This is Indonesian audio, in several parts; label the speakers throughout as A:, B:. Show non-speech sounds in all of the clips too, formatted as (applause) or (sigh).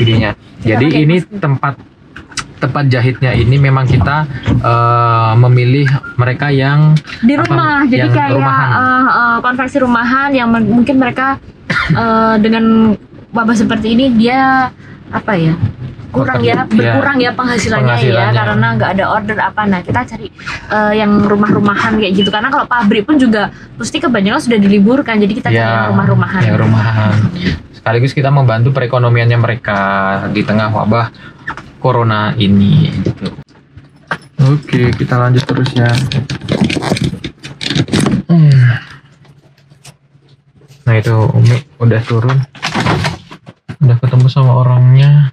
A: videonya. Jadi
B: pakai
A: ini tempat tempat jahitnya ini memang kita eh, memilih mereka yang
B: di
A: Apa?
B: rumah jadi
A: Yang
B: kayak
A: rumahan.
B: eh, eh, konveksi rumahan yang mungkin mereka eh, dengan wabah seperti ini dia apa ya kurang ya
A: Bekerja,
B: berkurang ya penghasilannya,
A: Penghasilannya.
B: ya karena nggak ada order apa nah kita cari eh, yang rumah-rumahan kayak gitu karena kalau pabrik pun juga pasti kebanyakan sudah diliburkan jadi kita cari yang rumah-rumahan
A: yang rumahan. Sekaligus kita membantu perekonomiannya mereka di tengah wabah corona ini gitu. Oke, kita lanjut terus ya. Hmm. Nah itu Umi udah turun, udah ketemu sama orangnya.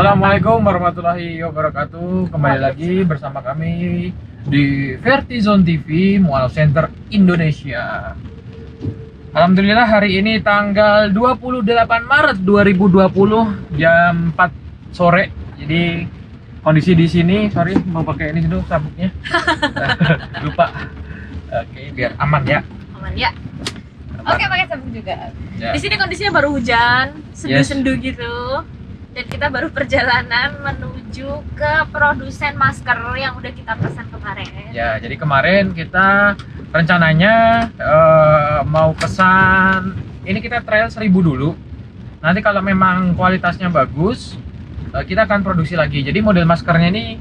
A: Assalamualaikum warahmatullahi wabarakatuh. Kembali lagi bersama kami di Vertizon TV Mual Center Indonesia. Alhamdulillah hari ini tanggal 28 Maret 2020 jam 4 sore. Jadi kondisi di sini, sorry mau pakai ini dulu sabuknya. (laughs) Lupa. Oke, biar aman ya.
B: aman ya oke pakai sabuk juga
A: Ya.
B: di sini kondisinya baru hujan sendu-sendu gitu dan kita baru perjalanan menuju ke produsen masker yang udah kita pesan kemarin
A: Ya, jadi kemarin kita rencananya eh, mau pesan ini kita trial 1000 dulu. Nanti kalau memang kualitasnya bagus, eh, kita akan produksi lagi. Jadi model maskernya ini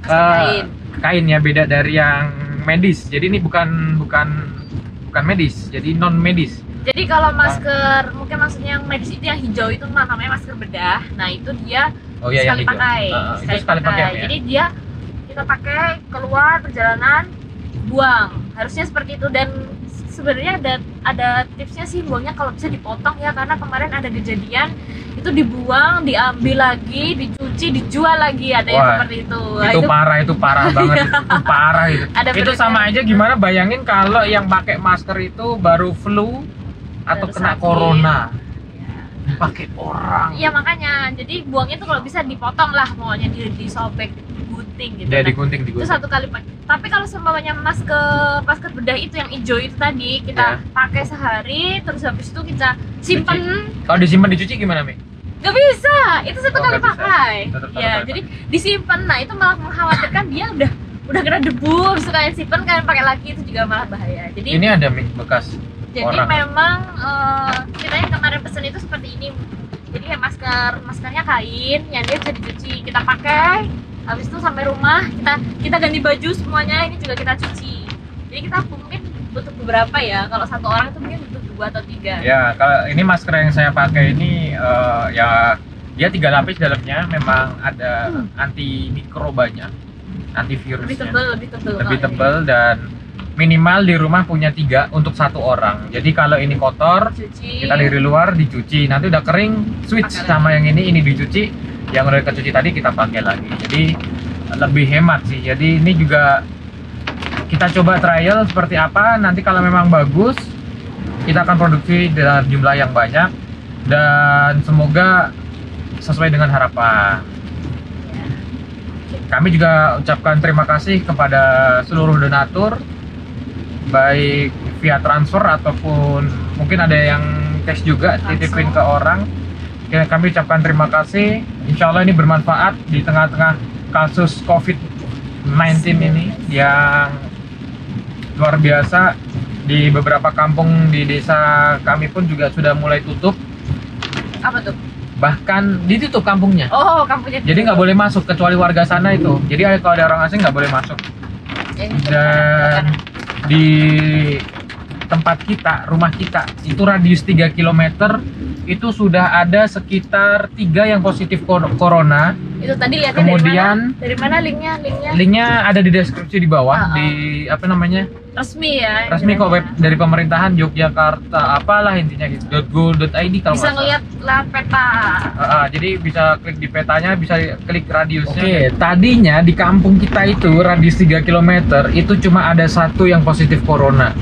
B: Masker
A: eh,
B: kain.
A: kain ya beda dari yang medis. Jadi ini bukan bukan bukan medis, jadi non medis.
B: Jadi kalau masker, mungkin maksudnya yang medis itu yang hijau itu namanya masker bedah. Nah itu dia
A: Oh iya yang
B: sekali
A: hijau.
B: pakai,
A: Eh, itu sekali pakai ya.
B: Jadi dia kita pakai keluar perjalanan, buang. Harusnya seperti itu dan sebenarnya ada ada tipsnya sih buangnya kalau bisa dipotong ya karena kemarin ada kejadian itu dibuang, diambil lagi, dicuci, dijual lagi ada yang seperti itu. Nah,
A: itu parah itu parah banget itu, (laughs) itu parah itu
B: Ada
A: itu sama aja gimana bayangin kalau yang pakai masker itu baru flu atau kena
B: sakit.
A: corona
B: Ya.
A: dipakai orang
B: Iya makanya, jadi buangnya tuh kalau bisa dipotong lah, pokoknya di, disobek, digunting gitu.
A: dia
B: Nah,
A: digunting
B: itu
A: digunting
B: satu kali pakai. Tapi kalau seumpamanya masker masker bedah itu yang hijau itu tadi kita
A: Ya.
B: pakai sehari, terus habis itu kita simpen,
A: kalau disimpan dicuci gimana mi
B: nggak bisa. Itu satu
A: Oh,
B: kali pakai. Ya, jadi disimpan. Nah itu malah mengkhawatirkan dia udah udah kena debu, itu kalian simpen kalian pakai lagi itu juga malah bahaya. Jadi
A: ini ada mi bekas
B: jadi
A: orang.
B: memang eh, kita yang kemarin pesen itu seperti ini. Jadi kayak masker, maskernya kain yang dia bisa dicuci. Kita pakai, habis itu sampai rumah kita kita ganti baju semuanya ini juga kita cuci. Jadi kita mungkin butuh beberapa ya. Kalau satu orang itu mungkin butuh dua atau tiga.
A: ya kalau ini masker yang saya pakai ini eh, ya dia tiga lapis dalamnya memang ada
B: Hmm.
A: anti mikrobanya antivirusnya
B: Lebih tebal, lebih tebal.
A: lebih
B: kalau
A: tebal dan minimal di rumah punya tiga untuk satu orang. Jadi kalau ini kotor.
B: Cuci.
A: kita dari luar dicuci. Nanti udah kering switch
B: Pakai
A: sama yang ini ini dicuci. Yang udah kecuci tadi kita pakai lagi. Jadi lebih hemat sih. Jadi ini juga kita coba trial seperti apa. Nanti kalau memang bagus kita akan produksi dalam jumlah yang banyak. Dan semoga sesuai dengan harapan. Kami juga ucapkan terima kasih kepada seluruh donatur baik via transfer ataupun mungkin ada yang cash juga titipin ke orang. Ya, kami ucapkan terima kasih. Insya Allah ini bermanfaat di tengah-tengah kasus COVID-19 ini yang luar biasa. Di beberapa kampung di desa kami pun juga sudah mulai tutup.
B: Apa tuh?
A: bahkan ditutup kampungnya.
B: Oh, kampungnya.
A: jadi nggak boleh masuk kecuali warga sana itu. Jadi kalau ada orang asing nggak boleh masuk. Dan di tempat kita, rumah kita, itu radius 3 km itu sudah ada sekitar tiga yang positif corona.
B: Itu tadi lihatnya
A: Kemudian-
B: dari mana? Dari mana linknya? Linknya
A: Linknya ada di deskripsi di bawah
B: Ah, ah.
A: di apa namanya?
B: resmi ya.
A: Resmi kok web dari pemerintahan Yogyakarta apalah intinya gitu. .go.id kalau
B: Bisa ngeliat lah peta.
A: Ah, ah, jadi bisa klik di petanya, bisa klik radiusnya. Oke, tadinya di kampung kita itu radius 3 km itu cuma ada satu yang positif corona.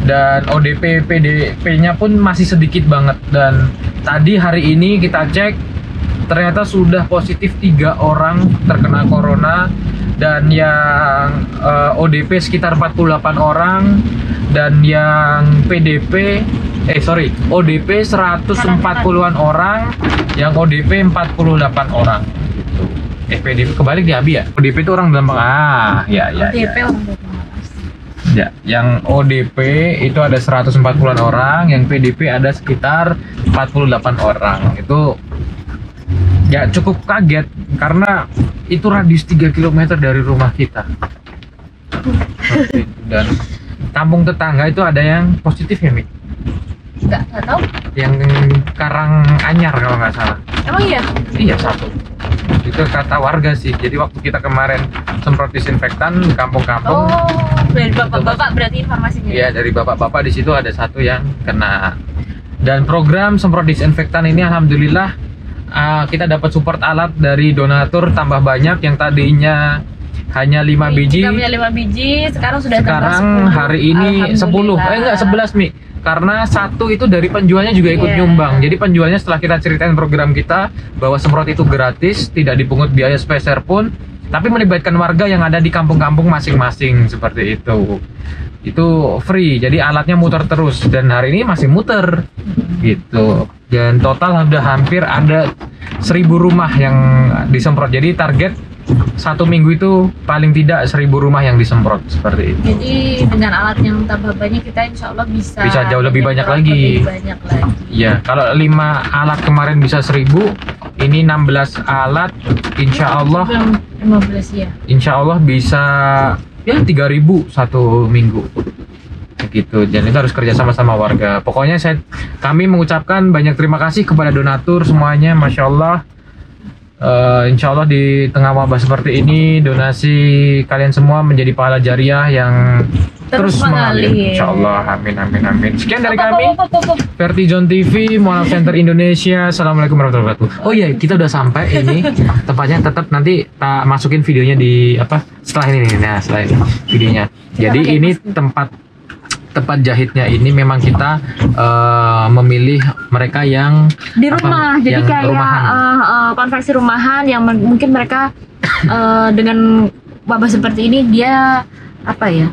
A: Dan ODP PDP-nya pun masih sedikit banget dan tadi hari ini kita cek ternyata sudah positif tiga orang terkena corona dan yang eh, ODP sekitar 48 orang dan yang PDP eh sorry ODP 140-an orang yang ODP 48 orang gitu. eh PDP kebalik di Abi ya ODP itu orang dalam ah ya ya, ya.
B: DP orang.
A: Ya, yang ODP itu ada 140-an orang, yang PDP ada sekitar 48 orang. Itu ya cukup kaget karena itu radius 3 km dari rumah kita. Dan kampung tetangga itu ada yang positif ya, Mi?
B: Enggak, enggak tahu.
A: Yang Karang Anyar kalau nggak salah.
B: Emang iya?
A: Iya, satu. Itu kata warga sih. Jadi waktu kita kemarin semprot disinfektan di kampung-kampung,
B: Oh, dari bapak-bapak berarti informasinya.
A: Iya dari bapak-bapak di situ ada satu yang kena. Dan program semprot disinfektan ini alhamdulillah uh, kita dapat support alat dari donatur tambah banyak yang tadinya hanya 5 biji.
B: Kita punya 5 biji, sekarang sudah tambah
A: Sekarang
B: 10.
A: hari ini 10. Eh enggak 11 Mi. Karena satu itu dari penjualnya juga ikut
B: Iya.
A: nyumbang. Jadi penjualnya setelah kita ceritain program kita bahwa semprot itu gratis, tidak dipungut biaya speser pun, tapi melibatkan warga yang ada di kampung-kampung masing-masing seperti itu. Itu free, jadi alatnya muter terus dan hari ini masih muter gitu. Dan total sudah hampir ada 1000 rumah yang disemprot. Jadi target satu minggu itu paling tidak 1000 rumah yang disemprot seperti itu.
B: Jadi dengan alat yang tambah banyak kita insya Allah bisa
A: Bisa jauh lebih banyak lagi.
B: Lebih banyak lagi.
A: Iya, kalau 5 alat kemarin bisa 1000, ini 16 alat insya Allah
B: Belum 15 ya.
A: insya Allah bisa ya 3000 satu minggu gitu. Dan itu harus kerja sama sama warga. Pokoknya saya kami mengucapkan banyak terima kasih kepada donatur semuanya masya Allah. Eh, insya Allah di tengah wabah seperti ini donasi kalian semua menjadi pahala jariah yang terus,
B: Terus
A: mengalir. insya Allah. Amin amin amin. Sekian dari kami. Vertijon TV, Mualaf Center Indonesia. Assalamualaikum warahmatullahi wabarakatuh. Oh iya, kita udah sampai ini. Tempatnya tetap nanti tak masukin videonya di apa? Setelah ini. Nah, setelah ini videonya. Jadi
B: pakai
A: ini tempat tempat jahitnya ini memang kita eh, memilih mereka yang
B: di
A: apa,
B: rumah jadi
A: yang
B: kayak
A: rumahan.
B: eh, eh, konveksi rumahan yang mungkin mereka eh, dengan wabah seperti ini dia apa ya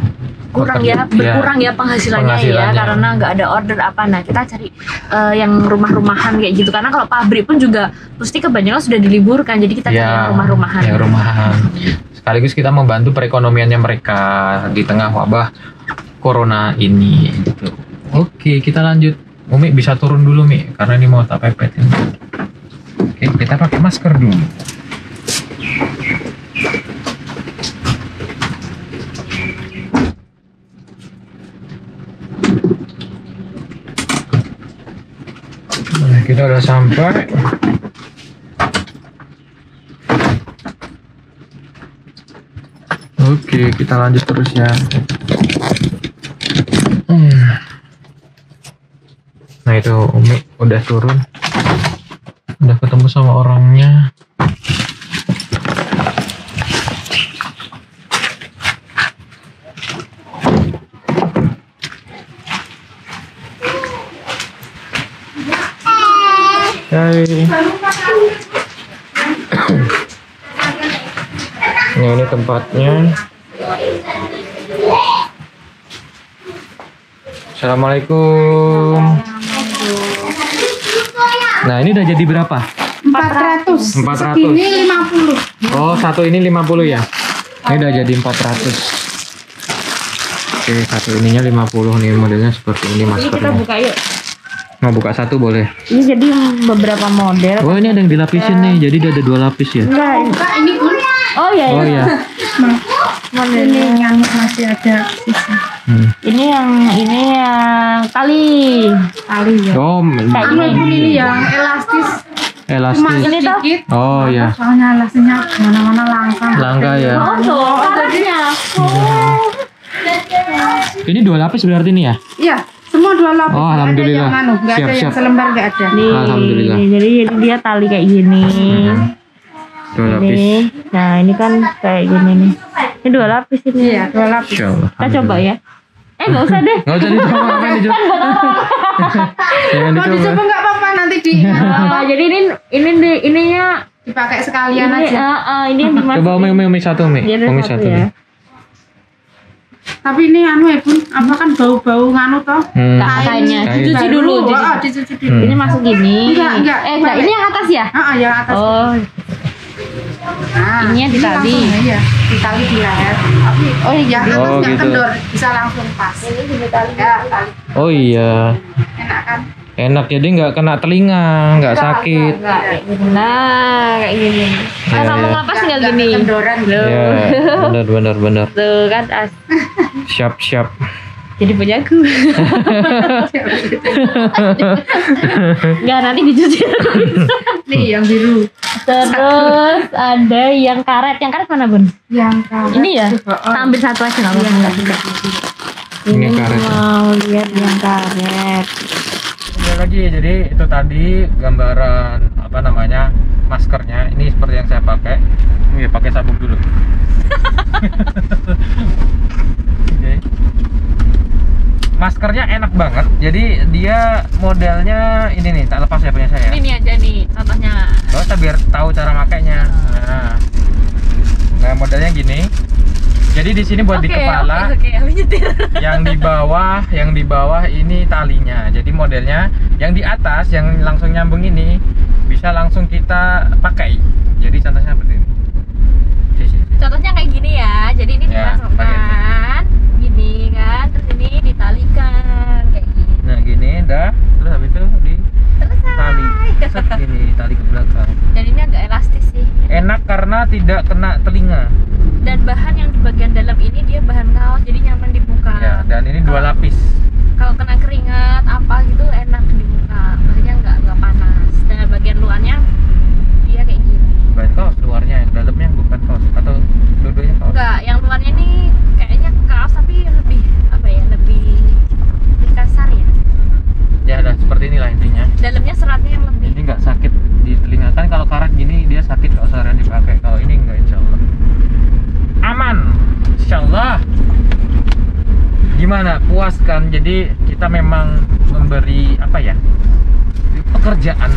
B: kurang ya
A: ya.
B: berkurang ya penghasilannya, ya
A: Penghasilannya.
B: karena nggak ada order apa nah kita cari eh, yang rumah-rumahan kayak gitu karena kalau pabrik pun juga pasti kebanyakan sudah diliburkan jadi kita cari yang rumah-rumahan
A: yang rumahan. Sekaligus kita membantu perekonomiannya mereka di tengah wabah corona ini. Gitu. Oke, kita lanjut. Umi bisa turun dulu Mi, karena ini mau tak pepetin. Oke, kita pakai masker dulu. Nah, kita udah sampai. Oke, kita lanjut terus ya. Hmm. Nah itu Umi udah turun, udah ketemu sama orangnya. Hai. Nah ini tempatnya. Assalamualaikum. Nah ini udah jadi berapa?
C: 400.
A: 400.
C: Ini 50.
A: Oh satu ini 50 ya? Ini udah jadi 400. Oke satu ininya 50 nih modelnya seperti ini
B: ini kita
A: maskernya.
B: buka yuk
A: Mau buka satu boleh?
B: ini jadi beberapa model
A: Oh ini ada yang dilapisin nih, jadi dia ada dua lapis ya?
B: enggak
C: ini
B: oh iya
A: Oh
B: iya
A: iya.
C: Ini yang masih ada sisa.
A: Hmm.
B: Ini yang ini yang tali.
C: Tali ya.
A: Oh,
B: Kayak
C: pun ini yang elastis. Cuma
A: elastis.
B: Ini toh?
C: sedikit.
A: Oh ya,
C: Soalnya elastisnya mana-mana langka.
A: langka ya.
B: Oh, karetnya.
A: Ini dua lapis berarti ini ya?
C: Iya, semua dua lapis.
A: Oh, alhamdulillah.
C: Ada yang anu,
A: Siap,
C: ada yang
A: siap.
C: selembar nggak ada.
B: Nih,
A: Alhamdulillah.
B: Jadi dia tali kayak gini.
A: Dua lapis.
B: Ini. Nah, ini kan kayak gini nih. Ini dua lapis ini.
C: Iya, dua lapis.
A: Insya Allah.
B: Kita coba ya. Eh, nggak usah deh.
A: Nggak usah dicoba, ngapain dicoba? (laughs) Jangan
C: Mau
A: dicoba.
C: dicoba nggak apa-apa nanti di
B: Ah, jadi ini ini di ininya
C: dipakai sekalian
B: ini,
C: aja.
B: ah, ah, ini yang dimasukin.
A: Coba umi umi umi satu umi,
B: Iya,
A: umi
B: satu
A: satu
B: ya.
A: nih.
C: Tapi ini anu ya bun, apa kan bau-bau nganu toh?
A: Hmm.
B: Tak katanya
A: Kain.
B: dicuci dulu.
C: Oh,
B: dicuci.
C: oh, dicuci dulu.
A: Hmm.
B: Ini masuk gini.
C: Enggak, enggak.
B: Eh, enggak. Ini yang atas ya?
C: Ah, ah, yang atas.
B: Oh,
C: Nah,
B: ini yang
C: langsung, Iya, ditali di leher. Tapi
B: oh gini.
C: atas
A: Oh,
C: nggak
A: gitu.
C: kendor, bisa langsung pas.
B: Ini gini tali.
C: Ya, tali.
A: Oh iya,
C: Enak kan?
A: enak jadi nggak kena telinga, nggak sakit.
B: Enggak, gini. Nah, kayak gini. Kan
A: Iya,
B: kamu
A: iya.
B: ngapa tinggal
C: Nggak
B: gini?
C: Kendoran gitu.
A: Ya, benar benar benar.
B: Tuh kan as. (laughs)
A: Siap siap.
B: Jadi punya aku. (laughs) Enggak, nanti dicuci.
C: Nih yang biru.
B: Terus ada yang karet. Yang karet mana, Bun?
C: Yang karet.
B: Ini ya?
C: Oh,
B: Kita ambil satu aja nggak
C: Iya,
B: apa-apa.
C: enggak
A: Ini karet.
B: Mau lihat yang karet.
A: Ada lagi jadi itu tadi gambaran apa namanya maskernya. Ini seperti yang saya pakai. Ini pakai sabuk dulu. (laughs) Maskernya enak banget. Jadi dia modelnya ini nih, tak lepas ya punya saya.
B: Ini nih aja nih contohnya.
A: Gak usah biar tahu cara makainya. Nah, nah modelnya gini. Jadi di sini buat di
B: Oke,
A: kepala,
B: aku nyetir. (laughs)
A: yang di bawah, yang di bawah ini talinya. Jadi modelnya yang di atas yang langsung nyambung ini bisa langsung kita pakai. Jadi contohnya seperti ini.
B: Contohnya kayak gini ya. Jadi ini
A: Ya,
B: dimasukkan gini kan, terus ini ditalikan kayak gini.
A: Nah gini, dah. Terus habis itu di
B: Selesai.
A: tali, set gini tali ke belakang.
B: Dan ini agak elastis sih.
A: Enak karena tidak kena telinga.
B: Dan bahan yang di bagian dalam ini dia bahan kaos, jadi nyaman di muka.
A: Ya, dan ini dua lapis.
B: Kalau kena keringat apa gitu enak di muka, makanya nggak nggak panas. Dan bagian luarnya dia kayak gini.
A: Bahan kaos luarnya, yang dalamnya bukan kaos atau dua-duanya kaos.
B: Enggak, yang luarnya ini kayaknya kaos tapi lebih apa ya, lebih lebih kasar ya.
A: Ya, dan seperti inilah intinya.
B: Dalamnya seratnya yang lebih.
A: Ini nggak sakit di telinga kan kalau karet gini dia sakit kalau seharian dipakai. Kalau ini nggak insya Allah. Aman, insya Allah. Gimana? Puas kan? Jadi kita memang memberi apa ya? Pekerjaan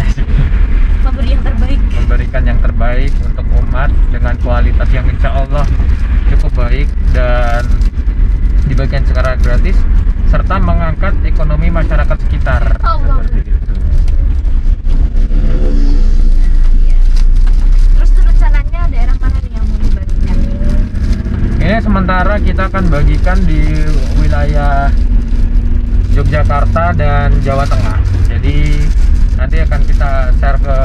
B: memberi yang terbaik.
A: memberikan yang terbaik untuk umat dengan kualitas yang insya Allah cukup baik dan dibagikan secara gratis serta mengangkat ekonomi masyarakat sekitar
B: Allah.
A: seperti itu.
B: Terus rencananya daerah mana yang mau dibagikan?
A: Ini sementara kita akan bagikan di wilayah Yogyakarta dan Jawa Tengah. Jadi nanti akan kita share ke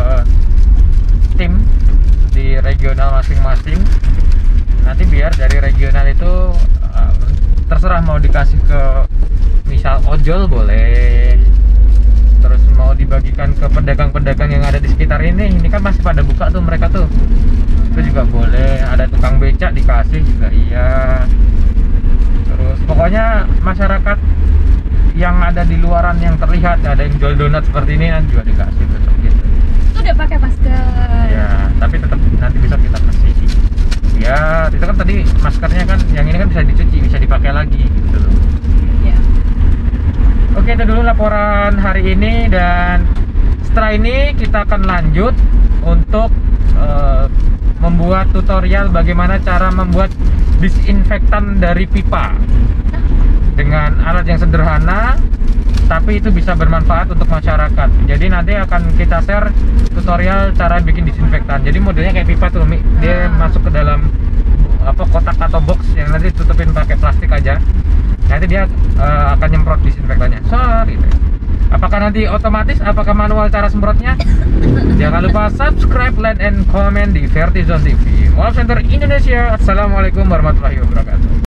A: tim di regional masing-masing. Nanti biar dari regional itu uh, terserah mau dikasih ke misal ojol boleh. Terus mau dibagikan ke pedagang-pedagang yang ada di sekitar ini. Ini kan masih pada buka tuh mereka tuh itu juga boleh ada tukang becak dikasih juga iya terus pokoknya masyarakat yang ada di luaran yang terlihat ada yang jual donat seperti ini kan juga dikasih besok gitu.
B: Itu udah pakai masker.
A: ya tapi tetap nanti bisa kita kasih. Ya itu kan tadi maskernya kan yang ini kan bisa dicuci bisa dipakai lagi gitu loh.
B: Ya.
A: Oke itu dulu laporan hari ini dan setelah ini kita akan lanjut untuk eh, membuat tutorial bagaimana cara membuat disinfektan dari pipa dengan alat yang sederhana tapi itu bisa bermanfaat untuk masyarakat jadi nanti akan kita share tutorial cara bikin disinfektan jadi modelnya kayak pipa tuh Mi. dia masuk ke dalam apa kotak atau box yang nanti tutupin pakai plastik aja nanti dia eh, akan nyemprot disinfektannya so gitu Apakah nanti otomatis? Apakah manual cara semprotnya? (laughs) Jangan lupa subscribe, like, and comment di Vertizon TV. Mall Center Indonesia. Assalamualaikum warahmatullahi wabarakatuh.